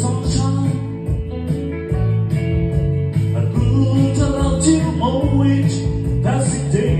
sunshine. I could to love you always each passing day.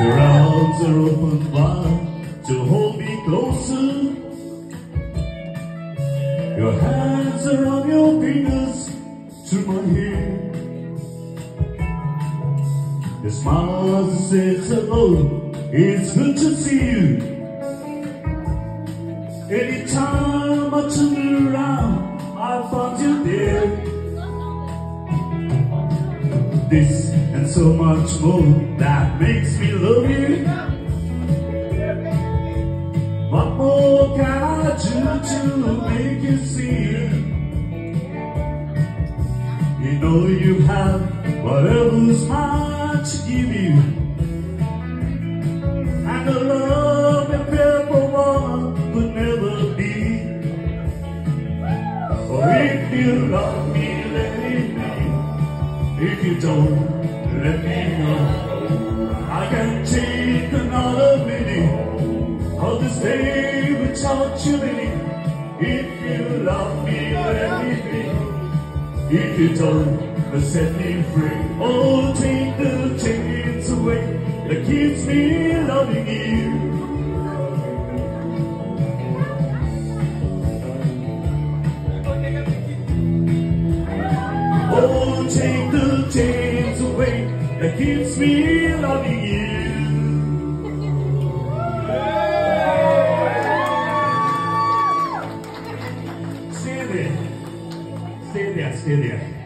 Your arms are open wide to hold me closer. Your hands are on your fingers to my head. Your smile says hello, it's good to see you. Anytime I turn around, I find you there. This and so much more that makes me love you. What more can I do to make you see? You know you have whatever's mine to give you. And the love care for one could never be. For if you love me, let it be. If you don't, let me know. I can take another minute of this day without you in. If you love me, let it be. If you don't set me free, oh, take the chains away that keeps me loving you. Oh, take the keeps me loving you. Stay there. Stay there, stay there.